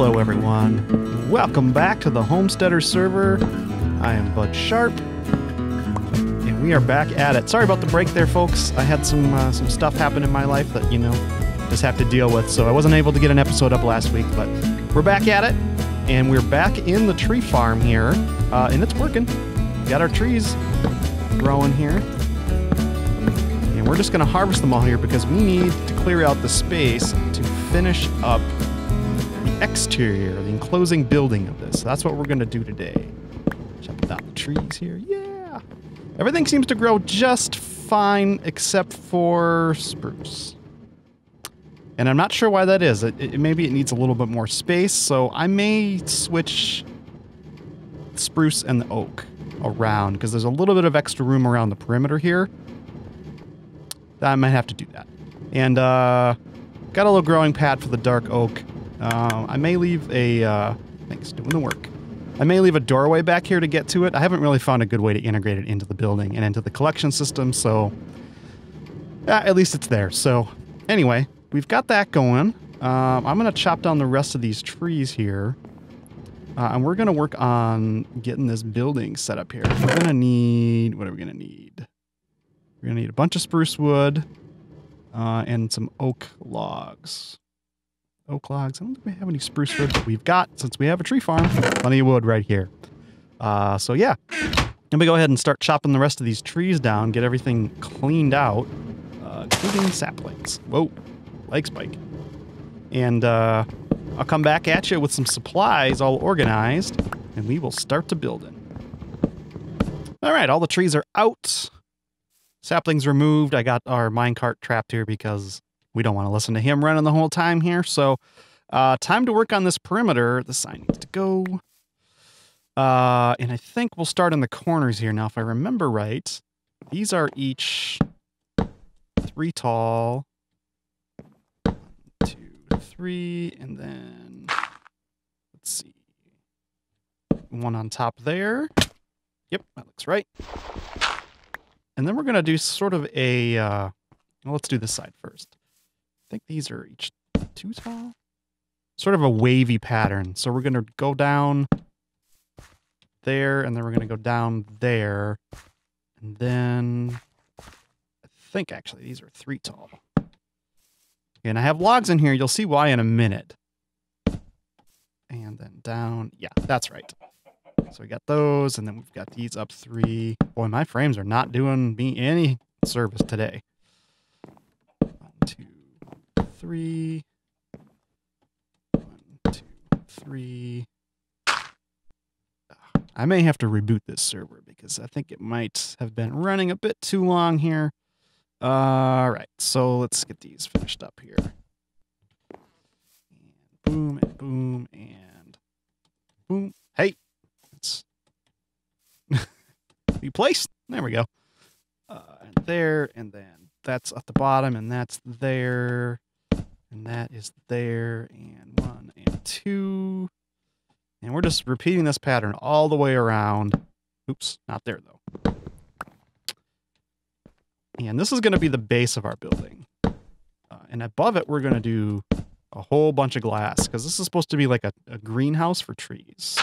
Hello, everyone. Welcome back to the Homesteader server. I am Bud Sharpe, and we are back at it. Sorry about the break there, folks. I had some uh, some stuff happen in my life that you know just have to deal with, so I wasn't able to get an episode up last week. But we're back at it, and we're back in the tree farm here, uh, and it's working. Got our trees growing here, and we're just gonna harvest them all here because we need to clear out the space to finish up exterior, the enclosing building of this. That's what we're going to do today. Check out the trees here. Yeah. Everything seems to grow just fine except for spruce. And I'm not sure why that is. It, it, maybe it needs a little bit more space, so I may switch spruce and the oak around because there's a little bit of extra room around the perimeter here. I might have to do that. And uh, got a little growing pad for the dark oak. Uh, I may leave a. Uh, thanks, doing the work. I may leave a doorway back here to get to it. I haven't really found a good way to integrate it into the building and into the collection system, so uh, at least it's there. So anyway, we've got that going. Um, I'm going to chop down the rest of these trees here. Uh, and we're going to work on getting this building set up here. We're going to need, what are we going to need? We're going to need a bunch of spruce wood uh, and some oak logs oak logs. I don't think we have any spruce wood, but we've got, since we have a tree farm, plenty of wood right here. Uh, so yeah, let me go ahead and start chopping the rest of these trees down, get everything cleaned out, uh, including saplings. Whoa, leg spike. And uh, I'll come back at you with some supplies all organized, and we will start to building. All right, all the trees are out. Saplings removed. I got our minecart trapped here because we don't want to listen to him running the whole time here. So, uh, time to work on this perimeter. The sign needs to go. Uh, and I think we'll start in the corners here. Now, if I remember right, these are each three tall. One, two, three, and then let's see. One on top there. Yep, that looks right. And then we're going to do sort of a, uh, well, let's do this side first. I think these are each too tall. Sort of a wavy pattern. So we're going to go down there, and then we're going to go down there. And then I think actually these are three tall. And I have logs in here. You'll see why in a minute. And then down. Yeah, that's right. So we got those, and then we've got these up three. Boy, my frames are not doing me any service today. Three. One, two, three. I may have to reboot this server because I think it might have been running a bit too long here. All right, so let's get these finished up here. And boom, and boom, and boom. Hey, it's replaced. There we go. Uh, and there, and then that's at the bottom, and that's there. And that is there, and one, and two. And we're just repeating this pattern all the way around. Oops, not there though. And this is going to be the base of our building. Uh, and above it, we're going to do a whole bunch of glass because this is supposed to be like a, a greenhouse for trees.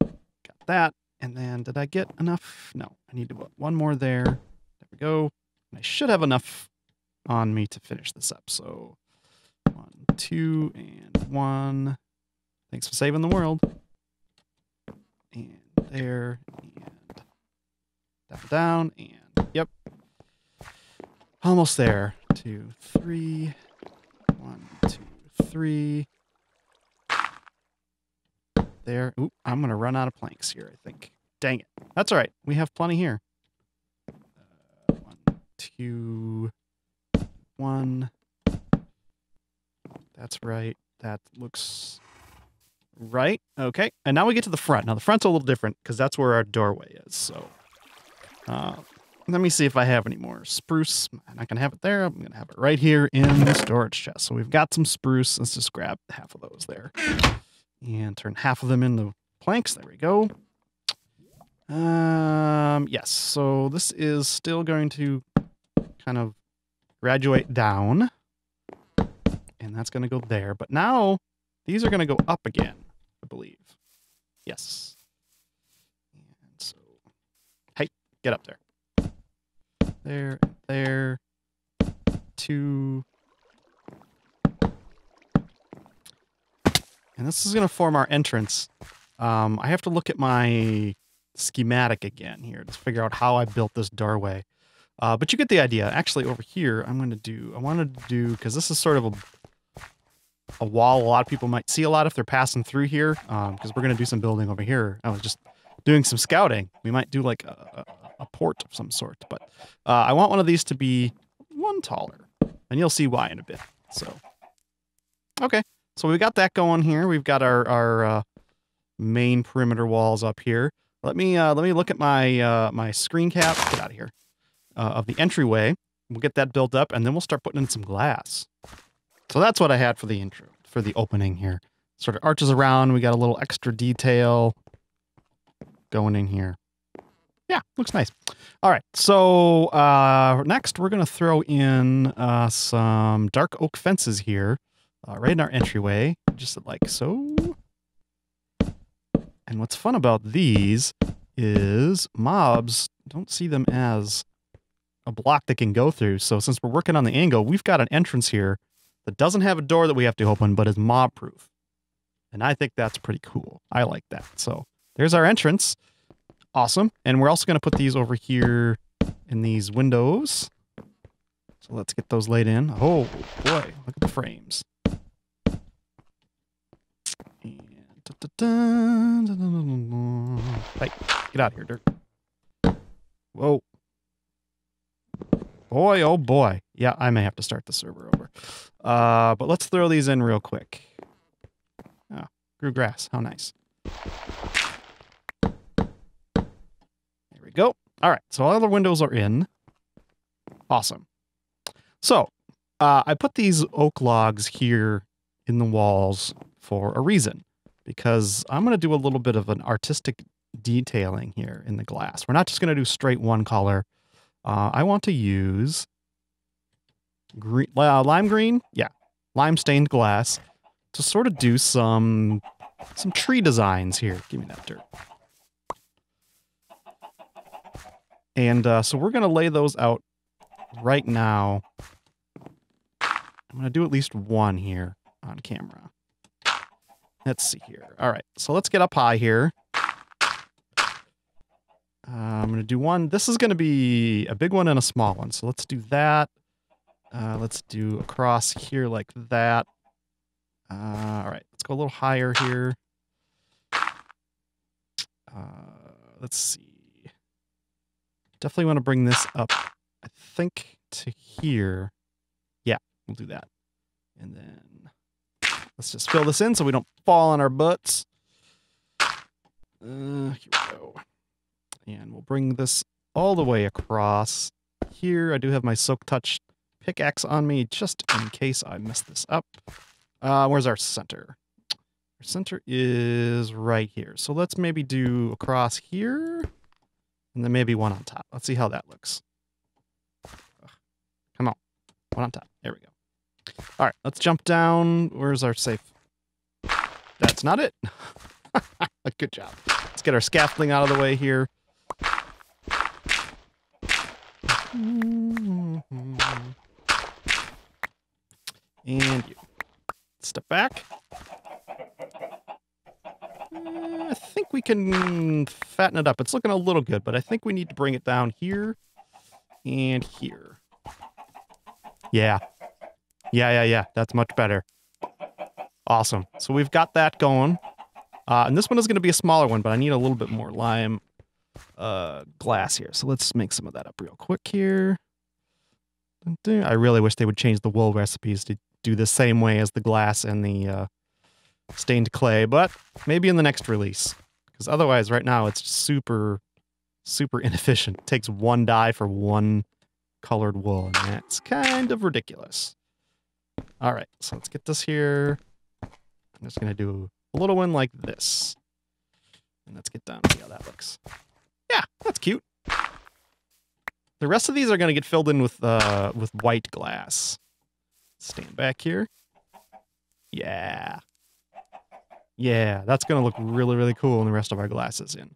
Got that. And then did I get enough? No, I need to put one more there. There we go. And I should have enough on me to finish this up. So one, two, and one. Thanks for saving the world. And there, and down, down, and yep. Almost there. Two, three. One, two, three. There. Oop, I'm going to run out of planks here, I think. Dang it. That's all right. We have plenty here. Uh, one, two, one. That's right. That looks right. Okay. And now we get to the front. Now the front's a little different because that's where our doorway is. So uh, let me see if I have any more spruce. I'm not going to have it there. I'm going to have it right here in the storage chest. So we've got some spruce. Let's just grab half of those there and turn half of them into planks. There we go. Um, yes. So this is still going to kind of graduate down. And that's going to go there. But now these are going to go up again, I believe. Yes. And so, hey, get up there. There, there, two. And this is going to form our entrance. Um, I have to look at my schematic again here to figure out how I built this doorway. Uh, but you get the idea. Actually, over here, I'm going to do, I wanted to do, because this is sort of a, a wall a lot of people might see a lot if they're passing through here, because um, we're going to do some building over here. I was just doing some scouting. We might do like a, a, a port of some sort, but uh, I want one of these to be one taller, and you'll see why in a bit. So, okay. So we've got that going here. We've got our, our uh, main perimeter walls up here. Let me uh, let me look at my uh, my screen cap. Get out of here. Uh, of the entryway. We'll get that built up, and then we'll start putting in some glass. So that's what I had for the intro, for the opening here. Sort of arches around. We got a little extra detail going in here. Yeah, looks nice. All right, so uh, next we're going to throw in uh, some dark oak fences here, uh, right in our entryway, just like so. And what's fun about these is mobs don't see them as a block that can go through. So since we're working on the angle, we've got an entrance here that doesn't have a door that we have to open, but is mob proof. And I think that's pretty cool. I like that. So there's our entrance. Awesome. And we're also going to put these over here in these windows. So let's get those laid in. Oh boy, look at the frames. Hey, get out of here, Dirt. Whoa. Boy, oh boy. Yeah, I may have to start the server over. Uh, but let's throw these in real quick. Oh, grew grass. How nice. There we go. All right, so all the windows are in. Awesome. So, uh, I put these oak logs here in the walls for a reason because I'm going to do a little bit of an artistic detailing here in the glass. We're not just going to do straight one color. Uh, I want to use green, uh, lime green, yeah, lime stained glass to sort of do some some tree designs here. Give me that dirt. And uh, so we're going to lay those out right now. I'm going to do at least one here on camera. Let's see here. All right, so let's get up high here. Uh, I'm going to do one. This is going to be a big one and a small one. So let's do that. Uh, let's do across here like that. Uh, all right, let's go a little higher here. Uh, let's see. Definitely want to bring this up, I think, to here. Yeah, we'll do that. And then Let's just fill this in so we don't fall on our butts. Uh, here we go. And we'll bring this all the way across here. I do have my Silk Touch pickaxe on me just in case I mess this up. Uh, where's our center? Our center is right here. So let's maybe do across here and then maybe one on top. Let's see how that looks. Come on. One on top. There we go. All right, let's jump down. Where's our safe? That's not it. Good job. Let's get our scaffolding out of the way here. And you. Step back. Uh, I think we can fatten it up. It's looking a little good, but I think we need to bring it down here and here. Yeah, yeah, yeah, yeah. That's much better. Awesome. So we've got that going. Uh, and this one is going to be a smaller one, but I need a little bit more lime uh, glass here. So let's make some of that up real quick here. I really wish they would change the wool recipes to do the same way as the glass and the uh, stained clay, but maybe in the next release. Because otherwise, right now, it's super, super inefficient. It takes one dye for one colored wool, and that's kind of ridiculous. All right, so let's get this here. I'm just going to do a little one like this. And let's get down and see how that looks. Yeah, that's cute. The rest of these are going to get filled in with uh, with white glass. Stand back here. Yeah. Yeah, that's going to look really, really cool when the rest of our glass is in.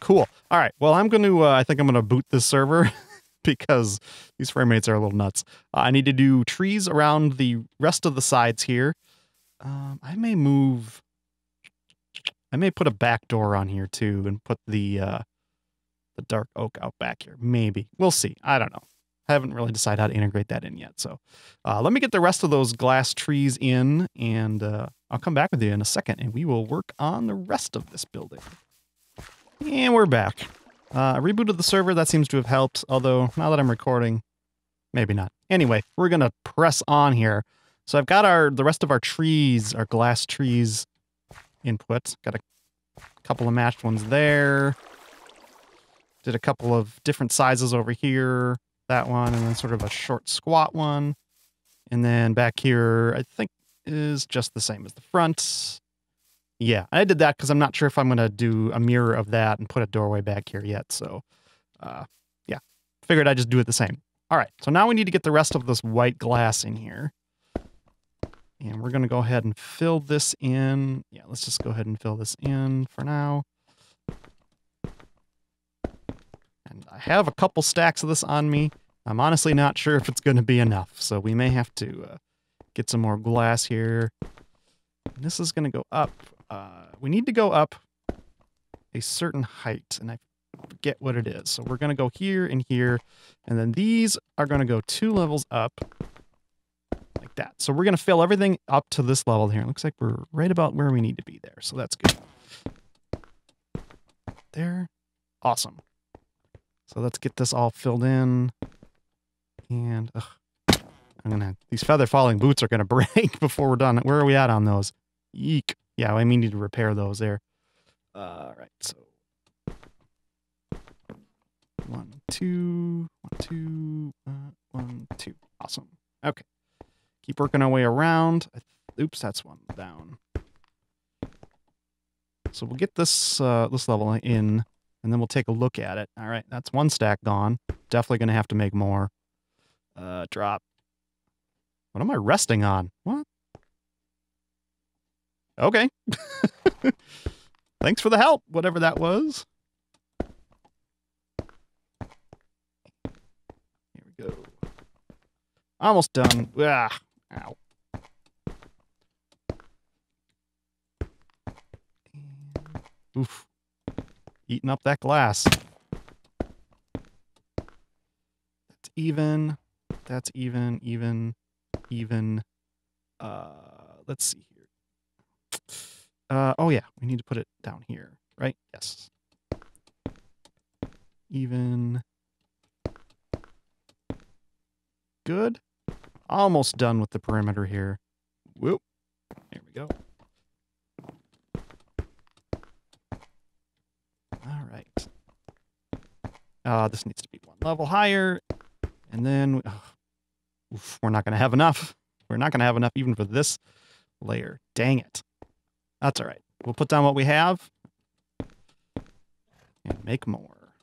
Cool. All right. Well, I'm going to, uh, I think I'm going to boot this server because these frame rates are a little nuts. Uh, I need to do trees around the rest of the sides here. Um, I may move, I may put a back door on here too and put the, uh, the dark oak out back here. Maybe. We'll see. I don't know. I haven't really decided how to integrate that in yet. So uh, let me get the rest of those glass trees in and uh, I'll come back with you in a second and we will work on the rest of this building. And we're back. Uh, I rebooted the server. That seems to have helped. Although now that I'm recording, maybe not. Anyway, we're going to press on here. So I've got our the rest of our trees, our glass trees input. Got a couple of matched ones there. Did a couple of different sizes over here. That one, and then sort of a short squat one. And then back here, I think is just the same as the front. Yeah, I did that because I'm not sure if I'm going to do a mirror of that and put a doorway back here yet. So, uh, yeah, figured I'd just do it the same. All right, so now we need to get the rest of this white glass in here. And we're going to go ahead and fill this in. Yeah, let's just go ahead and fill this in for now. And I have a couple stacks of this on me. I'm honestly not sure if it's going to be enough, so we may have to uh, get some more glass here. And this is going to go up. Uh, we need to go up a certain height, and I forget what it is. So we're going to go here and here, and then these are going to go two levels up that. So we're going to fill everything up to this level here. It looks like we're right about where we need to be there, so that's good. There. Awesome. So let's get this all filled in. And ugh, I'm gonna these feather falling boots are gonna break before we're done. Where are we at on those? Eek. Yeah, I may need to repair those there. All right, so one, two, one, two, uh, one, two. Awesome. Okay. Keep working our way around. Oops, that's one down. So we'll get this uh, this level in and then we'll take a look at it. All right, that's one stack gone. Definitely going to have to make more. Uh, drop. What am I resting on? What? Okay. Thanks for the help, whatever that was. Here we go. Almost done. Ah, ow. Oof eating up that glass. That's even. That's even, even, even. Uh, let's see here. Uh, oh yeah, we need to put it down here, right? Yes. Even. Good. Almost done with the perimeter here. Whoop. There we go. All right. Uh, this needs to be one level higher. And then oof, we're not going to have enough. We're not going to have enough even for this layer. Dang it. That's all right. We'll put down what we have and make more.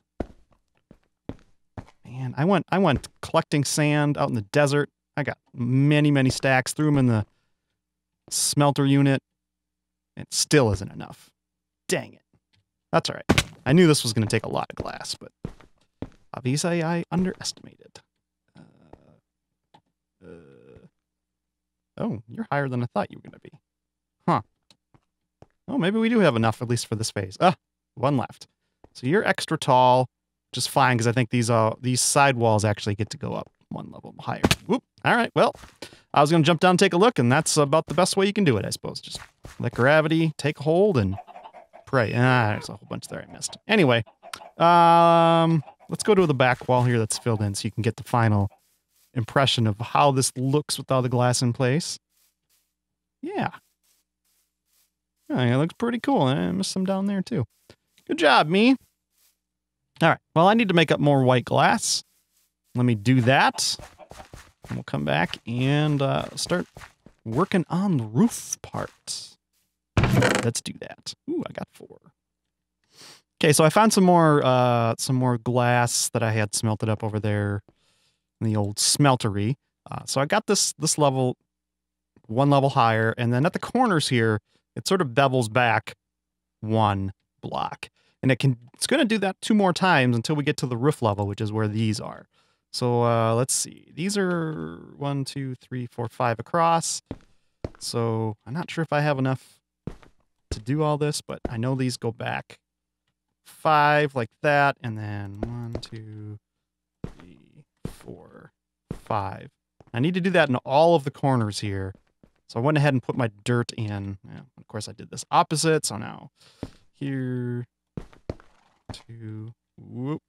Man, I went I went collecting sand out in the desert. I got many, many stacks, threw them in the smelter unit. It still isn't enough. Dang it. That's all right. I knew this was going to take a lot of glass, but Obviously, I underestimated. Uh, uh, oh, you're higher than I thought you were going to be. Huh. Oh, maybe we do have enough, at least for this phase. Ah, one left. So you're extra tall, just fine, because I think these uh these side walls actually get to go up one level higher. Whoop. All right, well, I was going to jump down and take a look, and that's about the best way you can do it, I suppose. Just let gravity take hold and pray. Ah, there's a whole bunch there I missed. Anyway, um, Let's go to the back wall here that's filled in so you can get the final impression of how this looks with all the glass in place. Yeah. yeah it looks pretty cool. I missed some down there too. Good job, me. All right. Well, I need to make up more white glass. Let me do that. And we'll come back and uh, start working on the roof part. Let's do that. Ooh, I got four. Okay, so I found some more uh, some more glass that I had smelted up over there in the old smeltery. Uh, so I got this this level one level higher. And then at the corners here, it sort of bevels back one block. And it can it's going to do that two more times until we get to the roof level, which is where these are. So uh, let's see. These are one, two, three, four, five across. So I'm not sure if I have enough to do all this, but I know these go back five like that, and then one, two, three, four, five. I need to do that in all of the corners here. So I went ahead and put my dirt in. Yeah, of course, I did this opposite. So now here, two, whoop,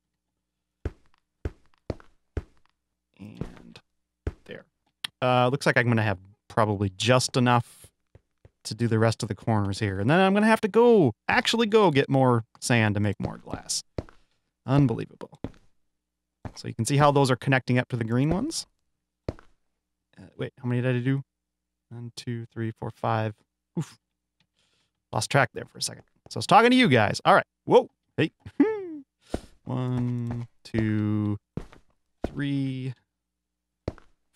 and there. Uh, looks like I'm going to have probably just enough to do the rest of the corners here. And then I'm going to have to go, actually go get more sand to make more glass. Unbelievable. So you can see how those are connecting up to the green ones. Uh, wait, how many did I do? One, two, three, four, five. Oof. Lost track there for a second. So I was talking to you guys. All right. Whoa. Hey. One, two, three,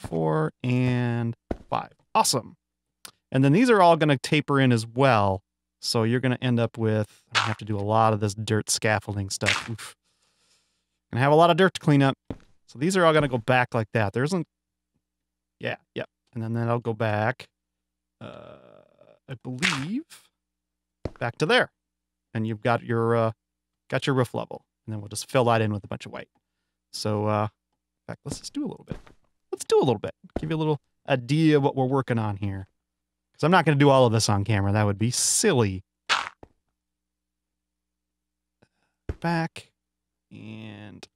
four, and five. Awesome. And then these are all going to taper in as well. So you're going to end up with, I have to do a lot of this dirt scaffolding stuff. Oof. Gonna have a lot of dirt to clean up. So these are all going to go back like that. There isn't, yeah, yep. And then that'll go back, uh, I believe, back to there. And you've got your, uh, got your roof level. And then we'll just fill that in with a bunch of white. So, uh, in fact, let's just do a little bit. Let's do a little bit. Give you a little idea of what we're working on here. Because I'm not going to do all of this on camera. That would be silly. Back. And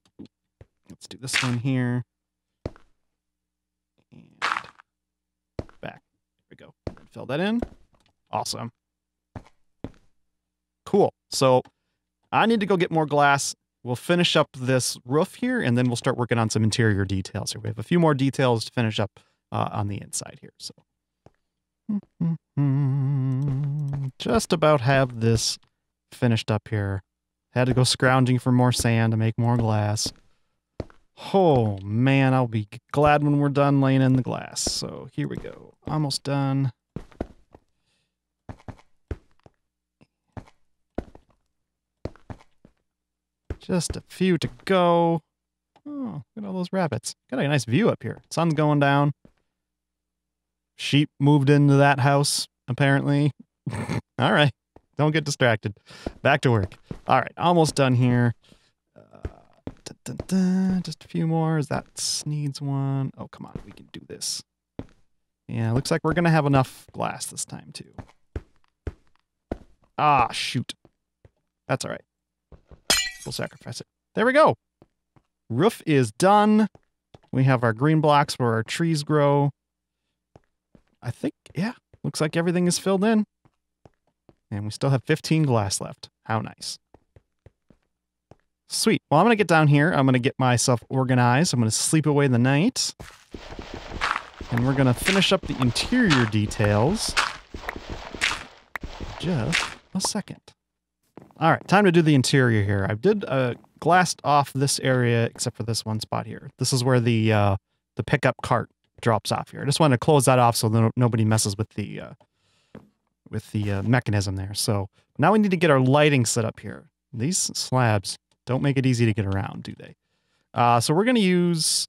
let's do this one here. And back. There we go. Fill that in. Awesome. Cool. So I need to go get more glass. We'll finish up this roof here, and then we'll start working on some interior details here. We have a few more details to finish up uh, on the inside here. So just about have this finished up here. Had to go scrounging for more sand to make more glass. Oh man, I'll be glad when we're done laying in the glass. So here we go. Almost done. Just a few to go. Oh, look at all those rabbits. Got a nice view up here. Sun's going down. Sheep moved into that house, apparently. all right. Don't get distracted. Back to work. All right. Almost done here. Uh, dun, dun, dun, just a few more. Is that needs one? Oh, come on. We can do this. Yeah, looks like we're going to have enough glass this time, too. Ah, shoot. That's all right. We'll sacrifice it. There we go. Roof is done. We have our green blocks where our trees grow. I think, yeah, looks like everything is filled in. And we still have 15 glass left. How nice. Sweet. Well, I'm going to get down here. I'm going to get myself organized. I'm going to sleep away the night. And we're going to finish up the interior details. Just a second. All right, time to do the interior here. I did uh, glassed off this area except for this one spot here. This is where the uh, the pickup cart drops off here. I just wanted to close that off so no, nobody messes with the uh, with the uh, mechanism there. So now we need to get our lighting set up here. These slabs don't make it easy to get around, do they? Uh, so we're going to use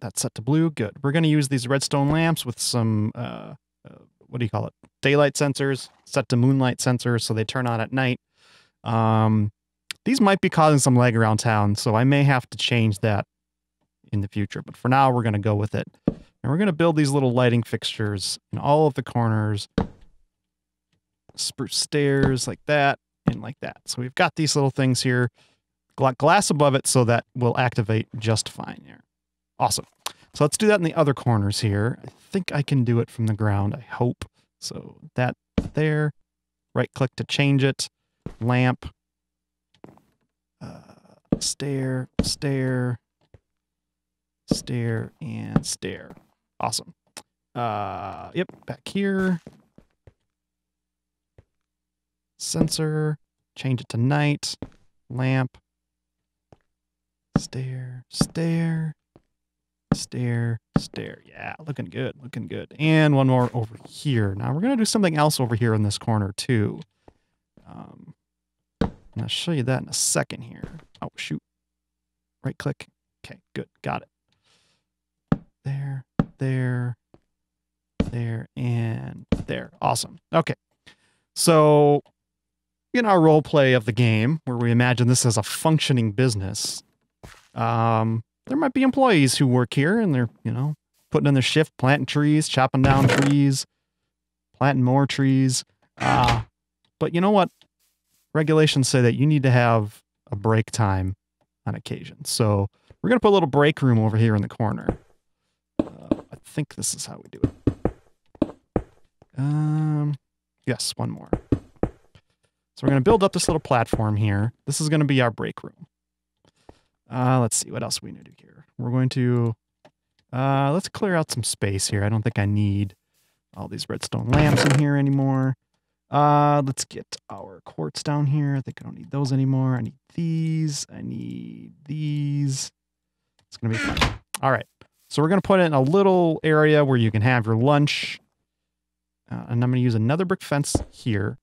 that set to blue. Good. We're going to use these redstone lamps with some uh, uh, what do you call it? Daylight sensors set to moonlight sensors, so they turn on at night. Um, these might be causing some lag around town, so I may have to change that in the future. But for now, we're going to go with it. And we're going to build these little lighting fixtures in all of the corners. Spruce stairs like that and like that. So we've got these little things here. Glass above it so that will activate just fine here. Awesome. So let's do that in the other corners here. I think I can do it from the ground. I hope. So that there. Right click to change it. Lamp. Uh, stair, stair, stair, and stair. Awesome. Uh, yep, back here. Sensor. Change it to night. Lamp. Stair, stair, stair, stair. Yeah, looking good, looking good. And one more over here. Now we're gonna do something else over here in this corner too. Um, and I'll show you that in a second here. Oh shoot! Right click. Okay, good, got it. There, there, there, and there. Awesome. Okay, so in our role play of the game, where we imagine this as a functioning business, um, there might be employees who work here and they're, you know, putting in their shift, planting trees, chopping down trees, planting more trees. Uh, but you know what? Regulations say that you need to have a break time on occasion. So we're going to put a little break room over here in the corner. Uh, I think this is how we do it. Um, yes, one more. So we're going to build up this little platform here. This is going to be our break room. Uh, let's see what else we need to do here. We're going to uh, let's clear out some space here. I don't think I need all these redstone lamps in here anymore. Uh, let's get our quartz down here. I think I don't need those anymore. I need these. I need these. It's gonna be fun. All right. So we're gonna put in a little area where you can have your lunch. Uh, and I'm gonna use another brick fence here.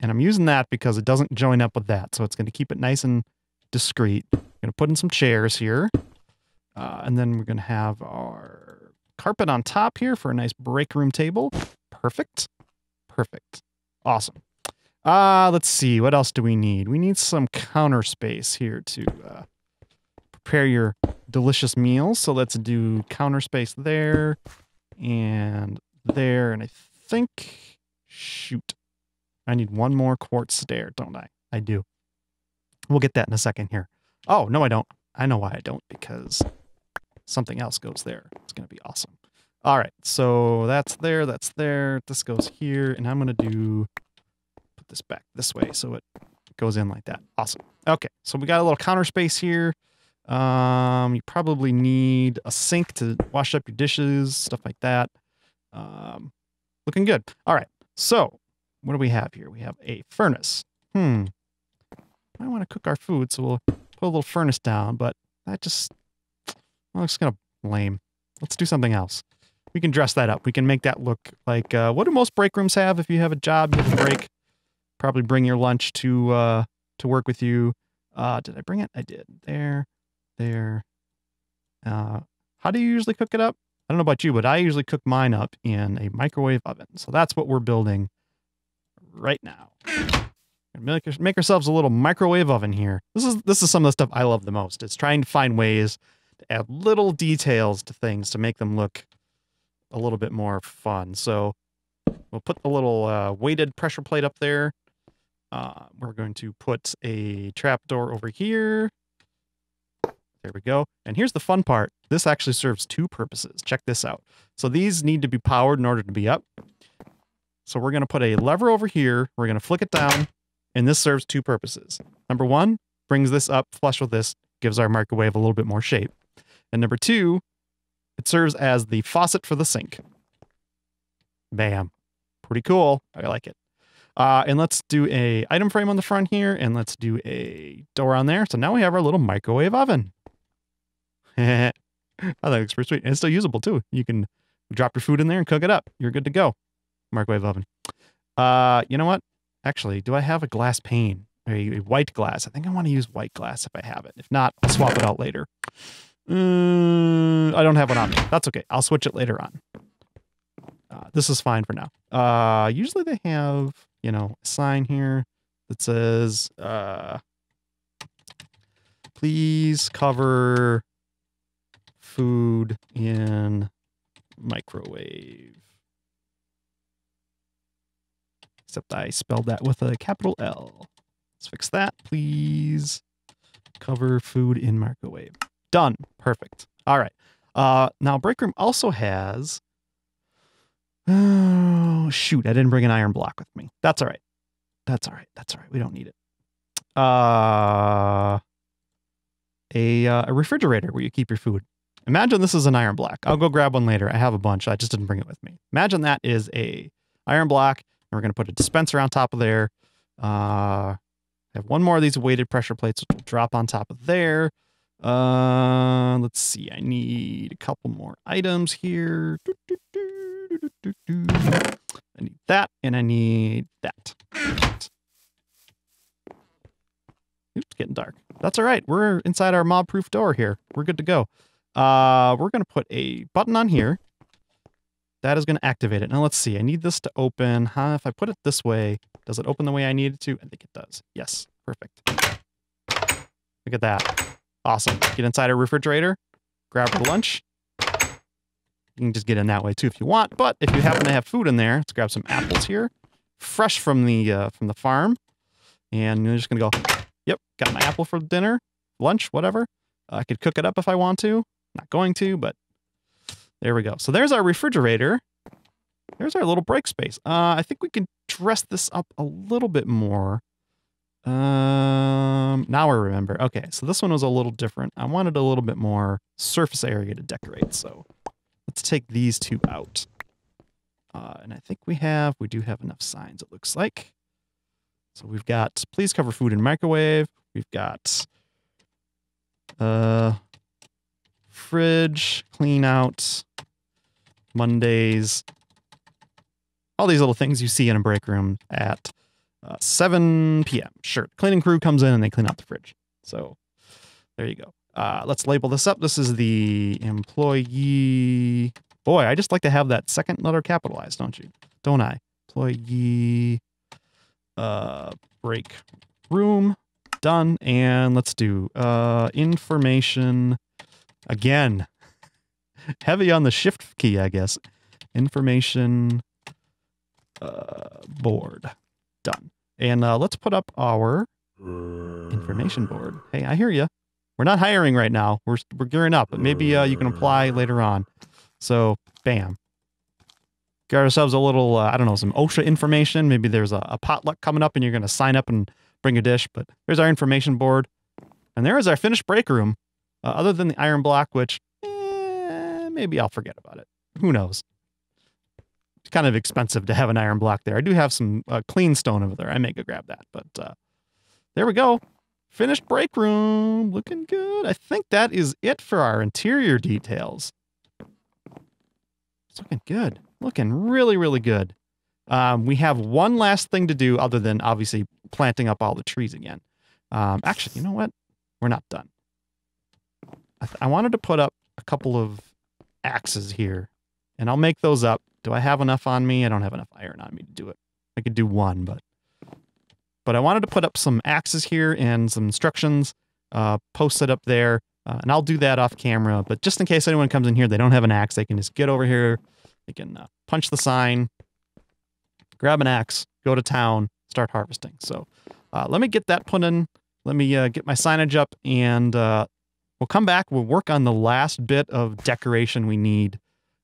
And I'm using that because it doesn't join up with that. So it's gonna keep it nice and discreet. I'm gonna put in some chairs here. Uh, and then we're gonna have our carpet on top here for a nice break room table. Perfect. Perfect. Awesome. Uh, let's see. What else do we need? We need some counter space here to uh, prepare your delicious meals. So let's do counter space there and there. And I think, shoot, I need one more quartz stair, don't I? I do. We'll get that in a second here. Oh, no, I don't. I know why I don't because something else goes there. It's going to be awesome. All right, so that's there, that's there. This goes here, and I'm going to do, put this back this way so it goes in like that. Awesome. Okay, so we got a little counter space here. Um, you probably need a sink to wash up your dishes, stuff like that. Um, looking good. All right, so what do we have here? We have a furnace. Hmm. I want to cook our food, so we'll put a little furnace down, but that just well, looks kind of lame. Let's do something else. We can dress that up. We can make that look like uh, what do most break rooms have? If you have a job, you have a break. Probably bring your lunch to uh, to work with you. Uh, did I bring it? I did. There, there. Uh, how do you usually cook it up? I don't know about you, but I usually cook mine up in a microwave oven. So that's what we're building right now. Make, make ourselves a little microwave oven here. This is this is some of the stuff I love the most. It's trying to find ways to add little details to things to make them look a little bit more fun. So we'll put the little uh, weighted pressure plate up there. Uh, we're going to put a trapdoor over here. There we go. And here's the fun part. This actually serves two purposes. Check this out. So these need to be powered in order to be up. So we're going to put a lever over here. We're going to flick it down. And this serves two purposes. Number one, brings this up flush with this, gives our microwave a little bit more shape. And number two, it serves as the faucet for the sink. Bam. Pretty cool. I like it. Uh, and let's do a item frame on the front here, and let's do a door on there. So now we have our little microwave oven. I think it's pretty sweet. And it's still usable too. You can drop your food in there and cook it up. You're good to go. Microwave oven. Uh, you know what? Actually, do I have a glass pane? A, a white glass. I think I want to use white glass if I have it. If not, I'll swap it out later. Mm, I don't have one on me. That's okay. I'll switch it later on. Uh, this is fine for now. Uh, usually they have, you know, a sign here that says, uh, please cover food in microwave. Except I spelled that with a capital L. Let's fix that, please. Cover food in microwave. Done. Perfect. All right. Uh, now, Break Room also has. Oh, shoot. I didn't bring an iron block with me. That's all right. That's all right. That's all right. We don't need it. Uh, a, uh, a refrigerator where you keep your food. Imagine this is an iron block. I'll go grab one later. I have a bunch. I just didn't bring it with me. Imagine that is a iron block. And we're going to put a dispenser on top of there. Uh, I have one more of these weighted pressure plates, which will drop on top of there. Uh, let's see. I need a couple more items here. I need that, and I need that. Oops, getting dark. That's all right. We're inside our mob-proof door here. We're good to go. Uh, we're gonna put a button on here. That is gonna activate it. Now let's see. I need this to open. Huh? If I put it this way, does it open the way I need it to? I think it does. Yes, perfect. Look at that. Awesome. Get inside a refrigerator, grab our lunch. You can just get in that way too if you want. But if you happen to have food in there, let's grab some apples here, fresh from the uh, from the farm, and you're just gonna go. Yep, got my apple for dinner, lunch, whatever. I could cook it up if I want to. Not going to, but there we go. So there's our refrigerator. There's our little break space. Uh, I think we can dress this up a little bit more. Um, now I remember. Okay, so this one was a little different. I wanted a little bit more surface area to decorate, so let's take these two out. Uh, and I think we have, we do have enough signs, it looks like. So we've got, please cover food in microwave. We've got, uh, fridge, clean out, Mondays, all these little things you see in a break room at uh, 7 p.m. Sure, cleaning crew comes in and they clean out the fridge. So there you go. Uh, let's label this up. This is the employee. Boy, I just like to have that second letter capitalized, don't you? Don't I? Employee uh, break room. Done. And let's do uh, information again. Heavy on the shift key, I guess. Information uh, board. Done. And uh, let's put up our information board. Hey, I hear you. We're not hiring right now. We're we're gearing up, but maybe uh, you can apply later on. So, bam. Got ourselves a little, uh, I don't know, some OSHA information. Maybe there's a, a potluck coming up and you're going to sign up and bring a dish. But there's our information board. And there is our finished break room. Uh, other than the iron block, which maybe I'll forget about it. Who knows? It's kind of expensive to have an iron block there. I do have some uh, clean stone over there. I may go grab that. But uh, there we go. Finished break room. Looking good. I think that is it for our interior details. It's looking good. Looking really, really good. Um, we have one last thing to do other than obviously planting up all the trees again. Um, actually, you know what? We're not done. I, I wanted to put up a couple of axes here, and I'll make those up. Do I have enough on me? I don't have enough iron on me to do it. I could do one, but but I wanted to put up some axes here and some instructions, uh, post it up there, uh, and I'll do that off camera. But just in case anyone comes in here, they don't have an axe, they can just get over here, they can uh, punch the sign, grab an axe, go to town, start harvesting. So uh, let me get that put in. Let me uh, get my signage up, and uh, we'll come back. We'll work on the last bit of decoration we need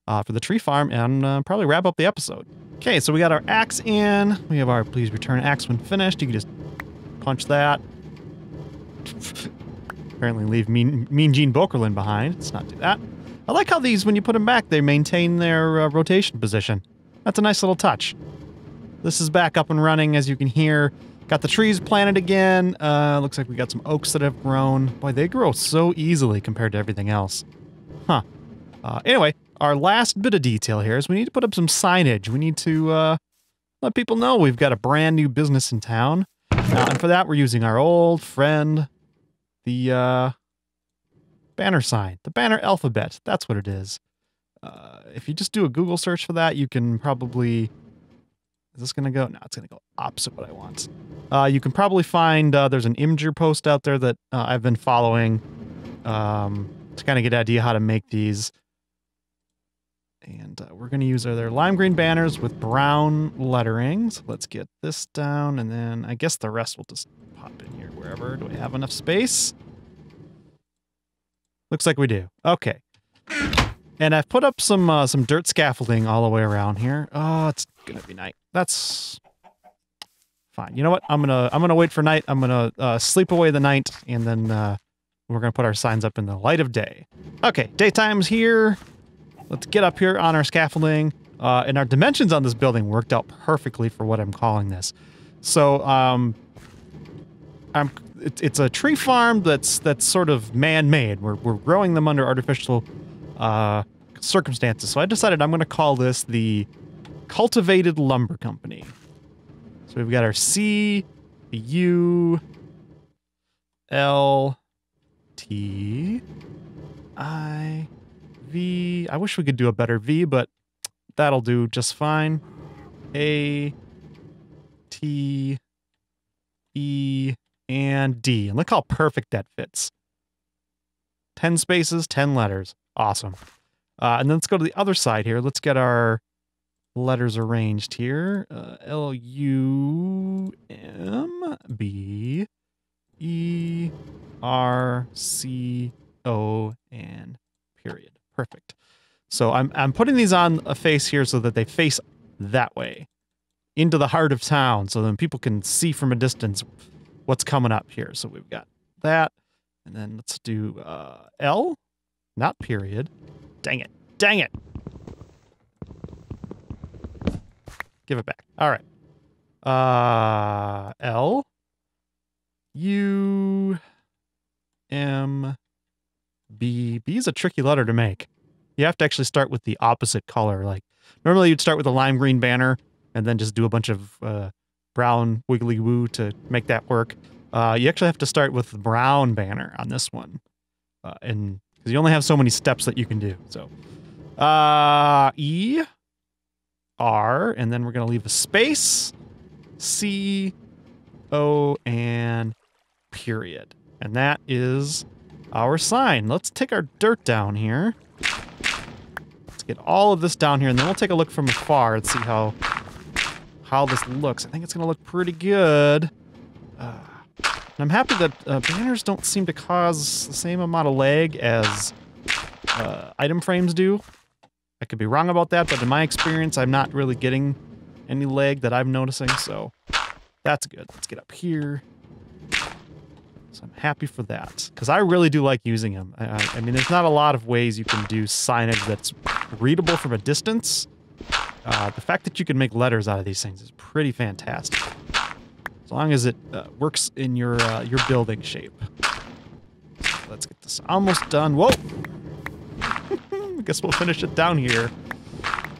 uh, for the tree farm and uh, probably wrap up the episode. Okay, so we got our axe in. We have our please return axe when finished. You can just punch that. Apparently leave Mean, mean Gene Bokerlin behind. Let's not do that. I like how these, when you put them back, they maintain their uh, rotation position. That's a nice little touch. This is back up and running, as you can hear. Got the trees planted again. Uh, looks like we got some oaks that have grown. Boy, they grow so easily compared to everything else. Huh. Uh, anyway, our last bit of detail here is we need to put up some signage. We need to uh, let people know we've got a brand new business in town. Uh, and for that, we're using our old friend, the uh, banner sign, the banner alphabet. That's what it is. Uh, if you just do a Google search for that, you can probably. Is this going to go? No, it's going to go opposite what I want. Uh, you can probably find uh, there's an Imgur post out there that uh, I've been following um, to kind of get an idea how to make these. And uh, we're going to use their lime green banners with brown lettering. So let's get this down, and then I guess the rest will just pop in here wherever. Do we have enough space? Looks like we do. Okay. And I've put up some uh, some dirt scaffolding all the way around here. Oh, it's gonna be night. That's fine. You know what? I'm gonna I'm gonna wait for night. I'm gonna uh, sleep away the night, and then uh, we're gonna put our signs up in the light of day. Okay, daytime's here. Let's get up here on our scaffolding. Uh, and our dimensions on this building worked out perfectly for what I'm calling this. So um, I'm it's it's a tree farm that's that's sort of man-made. We're we're growing them under artificial uh, circumstances. So I decided I'm going to call this the Cultivated Lumber Company. So we've got our C, U, L, T, I, V. I wish we could do a better V, but that'll do just fine. A, T, E, and D. And look how perfect that fits. 10 spaces, 10 letters. Awesome. Uh, and then let's go to the other side here. Let's get our letters arranged here. Uh, L U M B E R C O and period. Perfect. So I'm I'm putting these on a face here so that they face that way into the heart of town so then people can see from a distance what's coming up here. So we've got that. And then let's do uh, L, not period. Dang it. Dang it. Give it back. All right. Uh, L, U, M, B. B is a tricky letter to make. You have to actually start with the opposite color. Like normally you'd start with a lime green banner and then just do a bunch of uh, brown wiggly woo to make that work. Uh, you actually have to start with the brown banner on this one, uh, and because you only have so many steps that you can do. So, uh, E, R, and then we're gonna leave a space, C, O, and period, and that is our sign. Let's take our dirt down here. Let's get all of this down here, and then we'll take a look from afar and see how how this looks. I think it's going to look pretty good. Uh, I'm happy that uh, banners don't seem to cause the same amount of lag as uh, item frames do. I could be wrong about that, but in my experience, I'm not really getting any lag that I'm noticing, so that's good. Let's get up here. So I'm happy for that, because I really do like using them. I, I mean, there's not a lot of ways you can do signage that's readable from a distance, uh, the fact that you can make letters out of these things is pretty fantastic. As long as it uh, works in your uh, your building shape. Let's get this almost done. Whoa! I guess we'll finish it down here.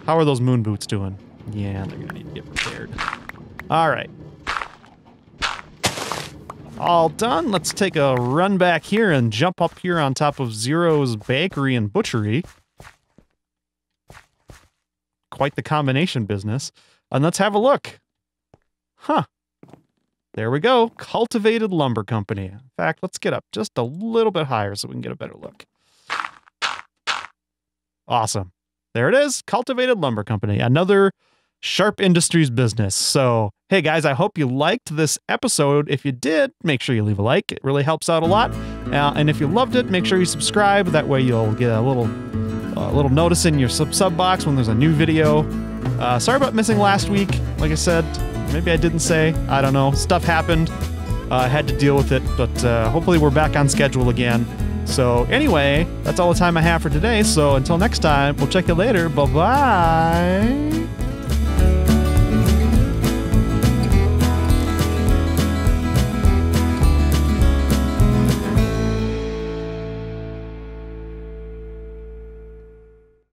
How are those moon boots doing? Yeah, they're gonna need to get repaired. All right. All done. Let's take a run back here and jump up here on top of Zero's Bakery and Butchery quite the combination business. And let's have a look. Huh. There we go. Cultivated Lumber Company. In fact, let's get up just a little bit higher so we can get a better look. Awesome. There it is. Cultivated Lumber Company. Another Sharpe Industries business. So, hey guys, I hope you liked this episode. If you did, make sure you leave a like. It really helps out a lot. Uh, and if you loved it, make sure you subscribe. That way you'll get a little a little notice in your sub sub box when there's a new video. Uh, sorry about missing last week. Like I said, maybe I didn't say. I don't know. Stuff happened. Uh, I had to deal with it, but uh, hopefully we're back on schedule again. So anyway, that's all the time I have for today. So until next time, we'll check you later. Bye bye.